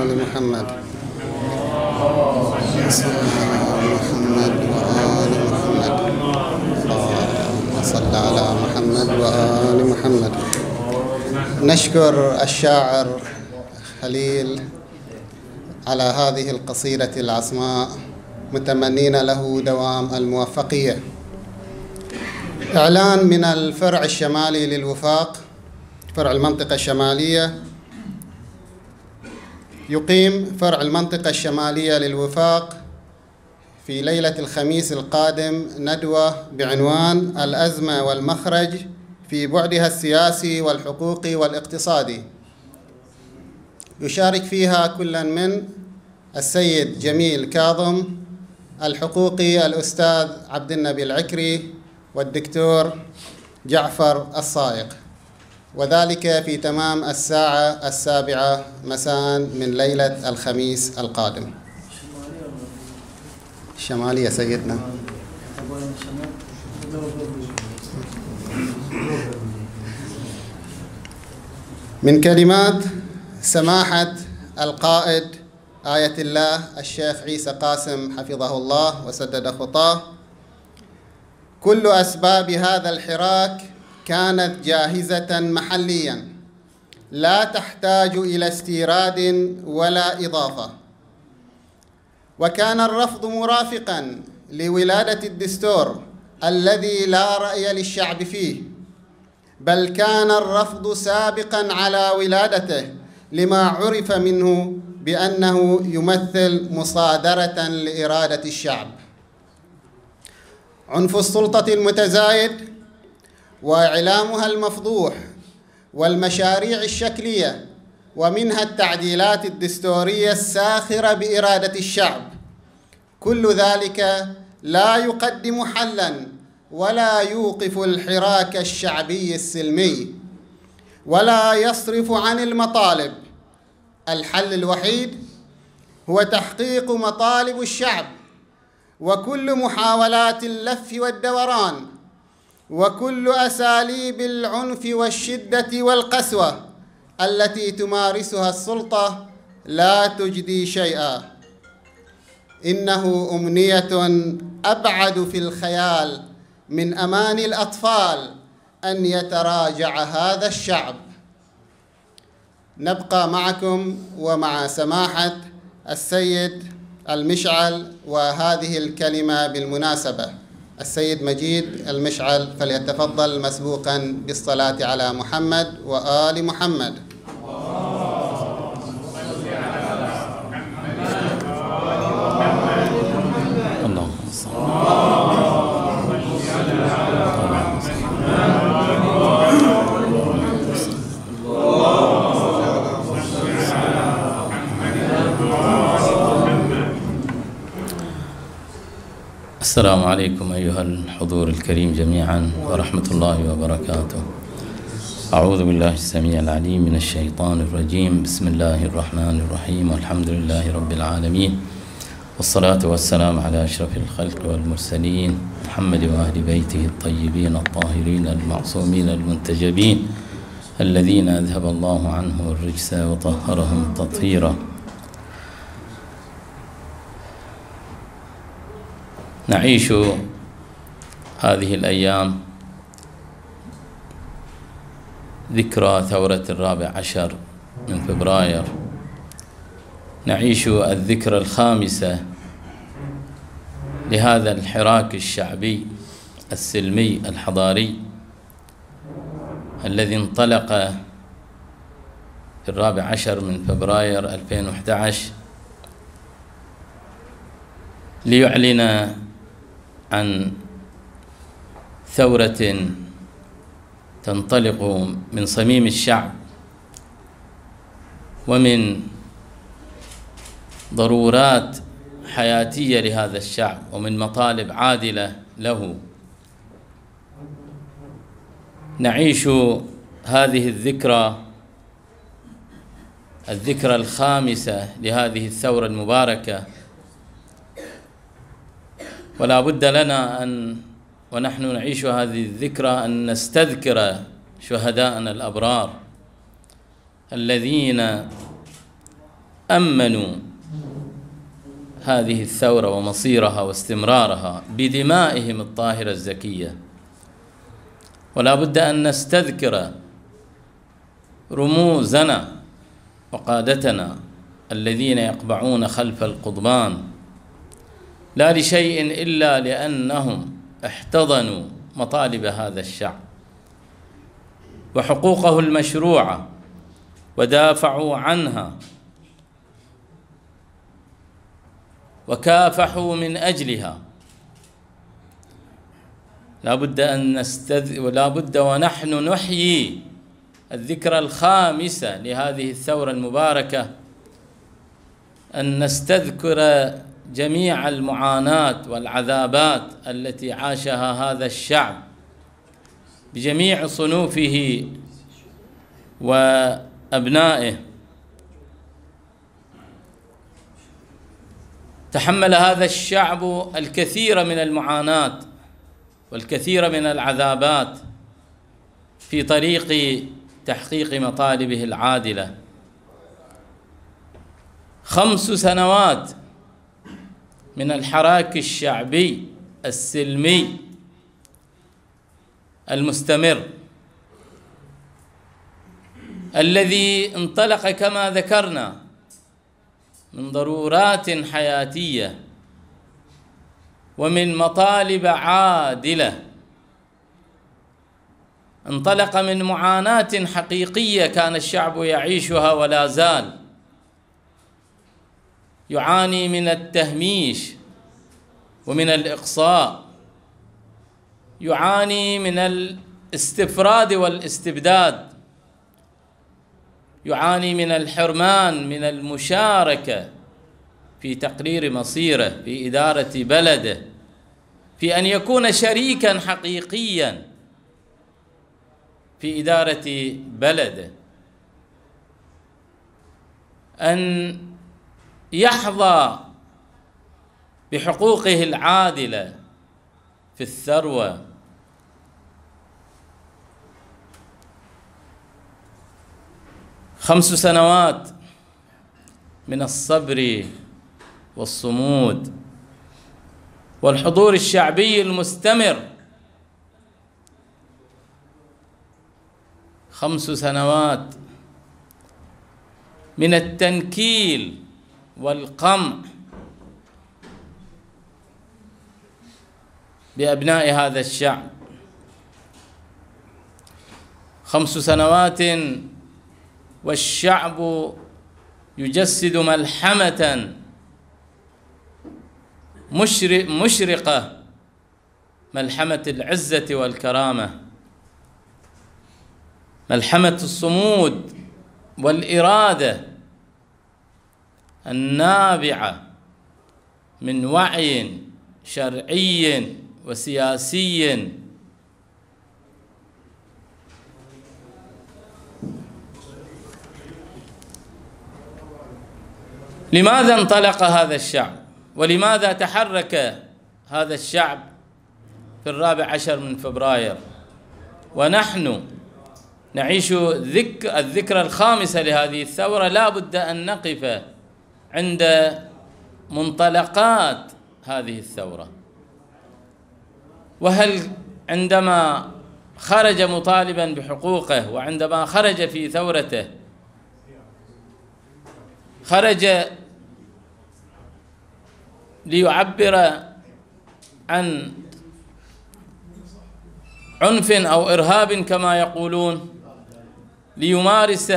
وآل محمد. صل على محمد وآل محمد. نشكر الشاعر خليل على هذه القصيدة العصماء متمنين له دوام الموفقية. إعلان من الفرع الشمالي للوفاق فرع المنطقة الشمالية. يقيم فرع المنطقة الشمالية للوفاق في ليلة الخميس القادم ندوة بعنوان الأزمة والمخرج في بعدها السياسي والحقوقي والاقتصادي. يشارك فيها كل من السيد جميل كاظم الحقوقي الأستاذ عبد النبي العكري والدكتور جعفر الصائق. وذلك في تمام الساعة السابعة مساء من ليلة الخميس القادم. الشمالية سيدنا. من كلمات سماحة القائد آية الله الشيخ عيسى قاسم حفظه الله وسدد خطاه. كل أسباب هذا الحراك كانت جاهزة محليا لا تحتاج إلى استيراد ولا إضافة. وكان الرفض مرافقا لولادة الدستور الذي لا رأي للشعب فيه بل كان الرفض سابقا على ولادته لما عرف منه بأنه يمثل مصادرة لإرادة الشعب. عنف السلطة المتزايد وإعلامها المفضوح والمشاريع الشكلية ومنها التعديلات الدستورية الساخرة بإرادة الشعب. كل ذلك لا يقدم حلا ولا يوقف الحراك الشعبي السلمي ولا يصرف عن المطالب. الحل الوحيد هو تحقيق مطالب الشعب وكل محاولات اللف والدوران وكل أساليب العنف والشدة والقسوة التي تمارسها السلطة لا تجدي شيئا. إنه أمنية أبعد في الخيال من أمان الأطفال أن يتراجع هذا الشعب. نبقى معكم ومع سماحة السيد المشعل وهذه الكلمة بالمناسبة. السيد مجيد المشعل فليتفضل مسبوقا بالصلاة على محمد وآل محمد اللهم صل السلام عليكم أيها الحضور الكريم جميعا ورحمة الله وبركاته. أعوذ بالله السميع العليم من الشيطان الرجيم. بسم الله الرحمن الرحيم. والحمد لله رب العالمين. والصلاة والسلام على أشرف الخلق والمرسلين. محمد وأهل بيته الطيبين الطاهرين المعصومين المنتجبين الذين أذهب الله عنهم الرجس وطهرهم تطهيرا. نعيش هذه الأيام ذكرى ثورة الرابع عشر من فبراير. نعيش الذكرى الخامسة لهذا الحراك الشعبي السلمي الحضاري الذي انطلق في الرابع عشر من فبراير 2011 ليعلن عن ثورة تنطلق من صميم الشعب ومن ضرورات حياتية لهذا الشعب ومن مطالب عادلة له. نعيش هذه الذكرى الذكرى الخامسة لهذه الثورة المباركة. ولا بد لنا أن ونحن نعيش هذه الذكرى أن نستذكر شهداءنا الأبرار الذين أمنوا هذه الثورة ومصيرها واستمرارها بدمائهم الطاهرة الزكية. ولا بد أن نستذكر رموزنا وقادتنا الذين يقبعون خلف القضبان لا لشيء إلا لأنهم احتضنوا مطالب هذا الشعب وحقوقه المشروعة ودافعوا عنها وكافحوا من أجلها. لا بد أن نستذ ولا بد ونحن نحيي الذكرى الخامسة لهذه الثورة المباركة أن نستذكر جميع المعاناة والعذابات التي عاشها هذا الشعب بجميع صنوفه وأبنائه. تحمل هذا الشعب الكثير من المعاناة والكثير من العذابات في طريق تحقيق مطالبه العادلة. خمس سنوات من الحراك الشعبي السلمي المستمر. الذي انطلق كما ذكرنا من ضرورات حياتية ومن مطالب عادلة. انطلق من معاناة حقيقية كان الشعب يعيشها ولا زال. يعاني من التهميش ومن الإقصاء. يعاني من الاستفراد والاستبداد. يعاني من الحرمان من المشاركة في تقرير مصيره في إدارة بلده في أن يكون شريكا حقيقيا في إدارة بلده. أن يحظى بحقوقه العادلة في الثروة. خمس سنوات من الصبر والصمود والحضور الشعبي المستمر. خمس سنوات من التنكيل والقمع بأبناء هذا الشعب. خمس سنوات والشعب يجسد ملحمة مشرقة ملحمة العزة والكرامة. ملحمة الصمود والإرادة النابعة من وعي شرعي وسياسي. لماذا انطلق هذا الشعب؟ ولماذا تحرك هذا الشعب في الرابع عشر من فبراير؟ ونحن نعيش ذك الذكرى الخامسة لهذه الثورة. لا بد أن نقف عند منطلقات هذه الثورة. وهل عندما خرج مطالبا بحقوقه وعندما خرج في ثورته خرج ليعبر عن عنف أو إرهاب كما يقولون ليمارس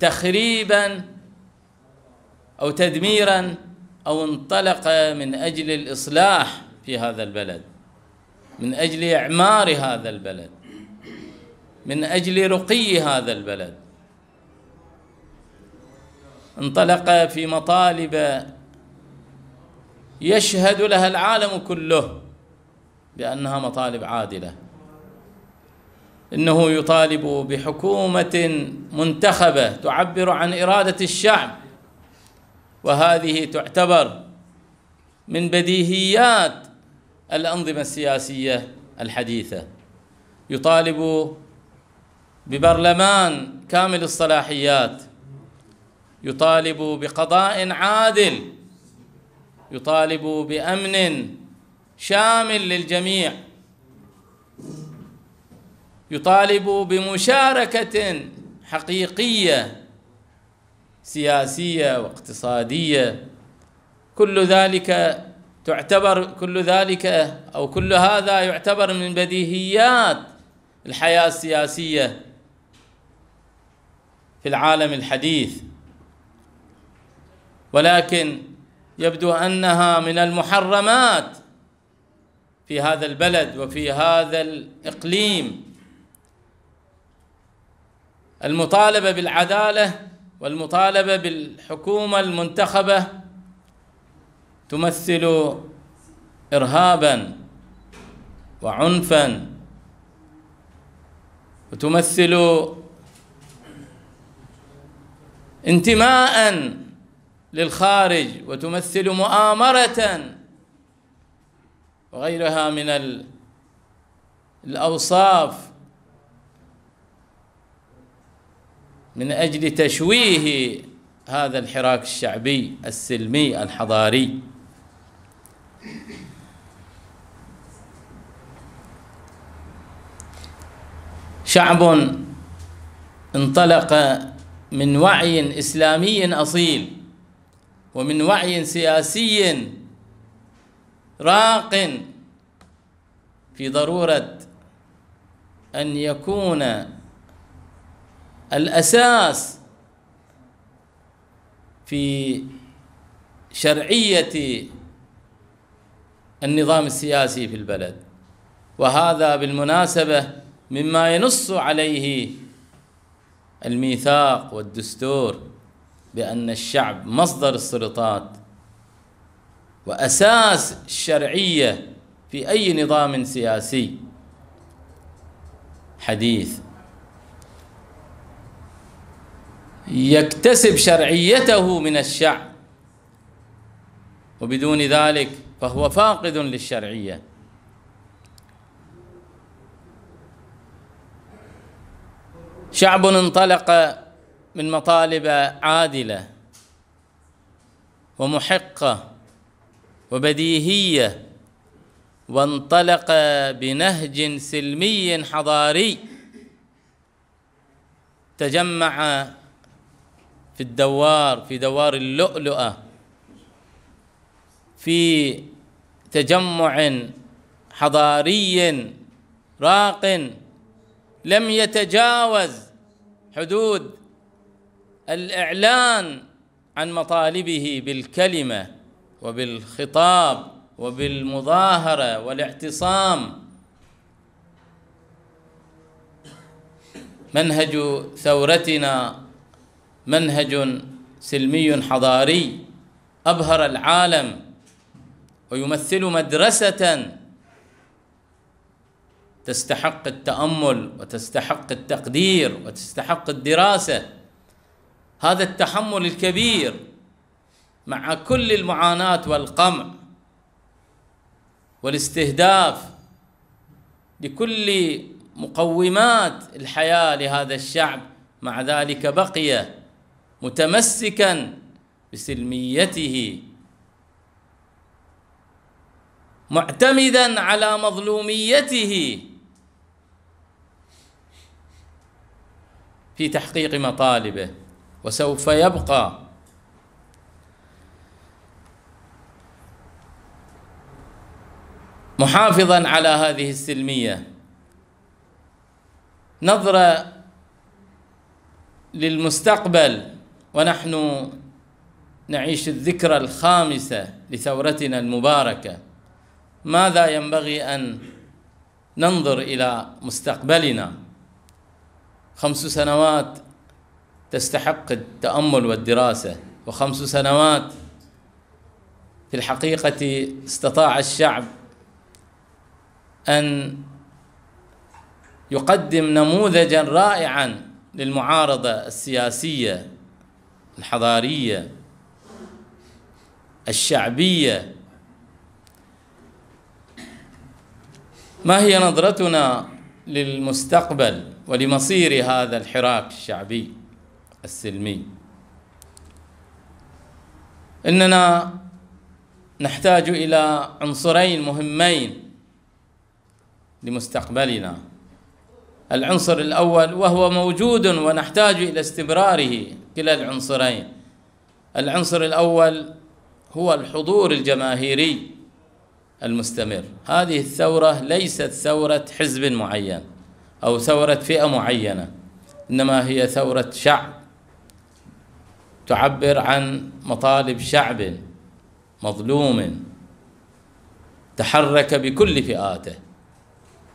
تخريبا أو تدميرا أو انطلق من أجل الإصلاح في هذا البلد من أجل إعمار هذا البلد من أجل رقي هذا البلد. انطلق في مطالب يشهد لها العالم كله بأنها مطالب عادلة. إنه يطالب بحكومة منتخبة تعبر عن إرادة الشعب وهذه تعتبر من بديهيات الأنظمة السياسية الحديثة. يطالب ببرلمان كامل الصلاحيات. يطالب بقضاء عادل. يطالب بأمن شامل للجميع. يطالب بمشاركة حقيقية سياسية واقتصادية. كل ذلك تعتبر كل ذلك أو كل هذا يعتبر من بديهيات الحياة السياسية في العالم الحديث. ولكن يبدو أنها من المحرمات في هذا البلد وفي هذا الإقليم. المطالبة بالعدالة والمطالبة بالحكومة المنتخبة تمثل ارهابا وعنفا وتمثل انتماء للخارج وتمثل مؤامرة وغيرها من الأوصاف من أجل تشويه هذا الحراك الشعبي السلمي الحضاري. شعب انطلق من وعي إسلامي أصيل ومن وعي سياسي راق في ضرورة أن يكون الأساس في شرعية النظام السياسي في البلد وهذا بالمناسبة مما ينص عليه الميثاق والدستور بأن الشعب مصدر السلطات وأساس الشرعية في أي نظام سياسي. حديث يكتسب شرعيته من الشعب وبدون ذلك فهو فاقد للشرعية. شعب انطلق من مطالب عادلة ومحقة وبديهية وانطلق بنهج سلمي حضاري تجمع في الدوار في دوار اللؤلؤة في تجمع حضاري راق لم يتجاوز حدود الإعلان عن مطالبه بالكلمة وبالخطاب وبالمظاهرة والاعتصام. منهج ثورتنا منهج سلمي حضاري أبهر العالم ويمثل مدرسة تستحق التأمل وتستحق التقدير وتستحق الدراسة. هذا التحمل الكبير مع كل المعاناة والقمع والاستهداف لكل مقومات الحياة لهذا الشعب. مع ذلك بقي متمسكا بسلميته. معتمدا على مظلوميته. في تحقيق مطالبه وسوف يبقى. محافظا على هذه السلمية. نظرة للمستقبل. ونحن نعيش الذكرى الخامسة لثورتنا المباركة. ماذا ينبغي أن ننظر إلى مستقبلنا؟ خمس سنوات تستحق التأمل والدراسة وخمس سنوات في الحقيقة استطاع الشعب أن يقدم نموذجا رائعا للمعارضة السياسية. الحضارية الشعبية. ما هي نظرتنا للمستقبل ولمصير هذا الحراك الشعبي السلمي؟ إننا نحتاج إلى عنصرين مهمين لمستقبلنا. العنصر الأول وهو موجود ونحتاج إلى استمراره. كلا العنصرين. العنصر الأول هو الحضور الجماهيري المستمر. هذه الثورة ليست ثورة حزب معين أو ثورة فئة معينة إنما هي ثورة شعب تعبر عن مطالب شعب مظلوم تحرك بكل فئاته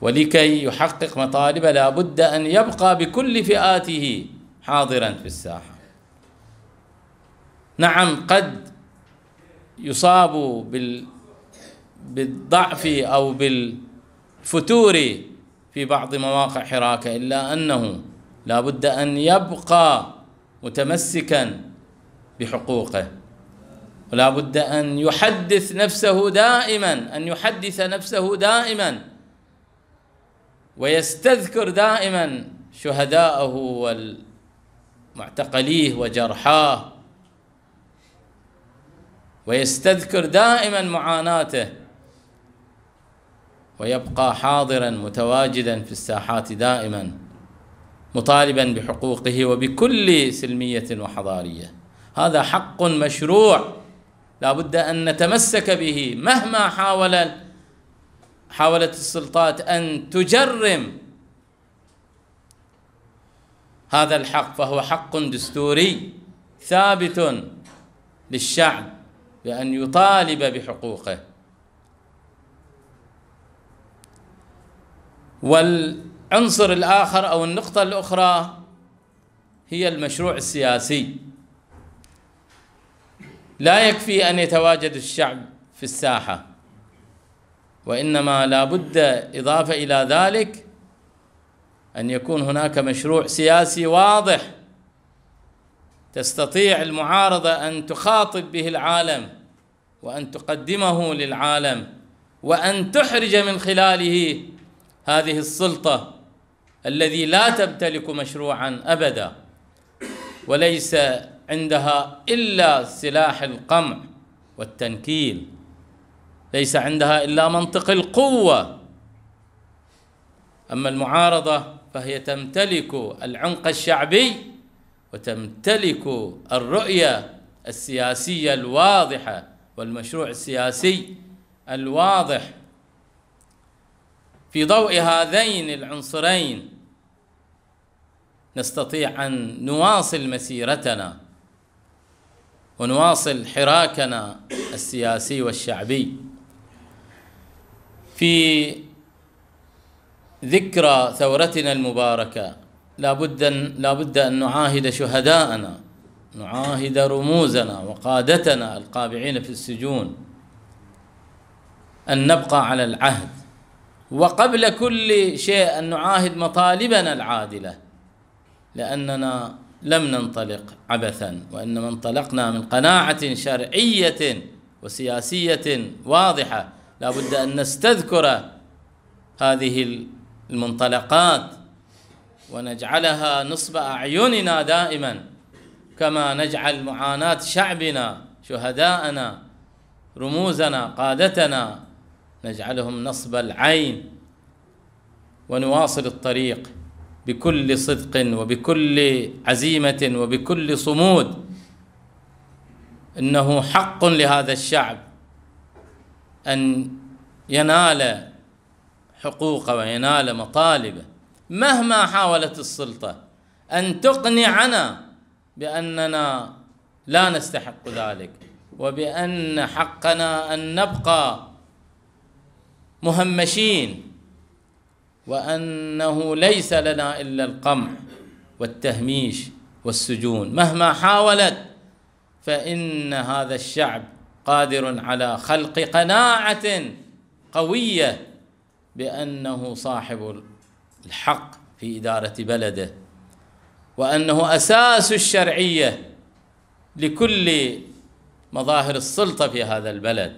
ولكي يحقق مطالبه لا بد أن يبقى بكل فئاته حاضرا في الساحة. نعم قد يصاب بال بالضعف أو بالفتور في بعض مواقع حراكه إلا أنه لا بد أن يبقى متمسكا بحقوقه. ولا بد أن يحدث نفسه دائما أن يحدث نفسه دائما. ويستذكر دائما شهداءه والمعتقليه وجرحاه. ويستذكر دائما معاناته ويبقى حاضرا متواجدا في الساحات دائما مطالبا بحقوقه وبكل سلمية وحضارية. هذا حق مشروع لا بد أن نتمسك به مهما حاول حاولت السلطات أن تجرم هذا الحق فهو حق دستوري ثابت للشعب. بأن يطالب بحقوقه. والعنصر الآخر أو النقطة الأخرى هي المشروع السياسي. لا يكفي أن يتواجد الشعب في الساحة وإنما لا بد إضافة إلى ذلك أن يكون هناك مشروع سياسي واضح تستطيع المعارضة أن تخاطب به العالم وأن تقدمه للعالم وأن تحرج من خلاله هذه السلطة الذي لا تمتلك مشروعا أبدا وليس عندها إلا سلاح القمع والتنكيل ليس عندها إلا منطق القوة. أما المعارضة فهي تمتلك العمق الشعبي وتمتلك الرؤية السياسية الواضحة والمشروع السياسي الواضح. في ضوء هذين العنصرين نستطيع أن نواصل مسيرتنا ونواصل حراكنا السياسي والشعبي. في ذكرى ثورتنا المباركة لابد أن لابد أن نعاهد شهداءنا نعاهد رموزنا وقادتنا القابعين في السجون. أن نبقى على العهد. وقبل كل شيء أن نعاهد مطالبنا العادلة لأننا لم ننطلق عبثا وإنما انطلقنا من قناعة شرعية وسياسية واضحة. لا بد أن نستذكر هذه المنطلقات ونجعلها نصب أعيننا دائما كما نجعل معاناة شعبنا شهداءنا رموزنا قادتنا نجعلهم نصب العين ونواصل الطريق بكل صدق وبكل عزيمة وبكل صمود. إنه حق لهذا الشعب أن ينال حقوقه وينال مطالبه مهما حاولت السلطة أن تقنعنا بأننا لا نستحق ذلك وبأن حقنا أن نبقى مهمشين وأنه ليس لنا إلا القمع والتهميش والسجون. مهما حاولت فإن هذا الشعب قادر على خلق قناعة قوية بأنه صاحب الحق في إدارة بلده وأنه أساس الشرعية لكل مظاهر السلطة في هذا البلد.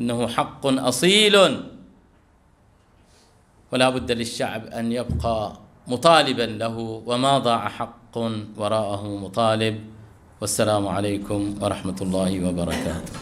إنه حق أصيل ولا بد للشعب أن يبقى مطالبا له وما ضاع حق وراءه مطالب. والسلام عليكم ورحمة الله وبركاته.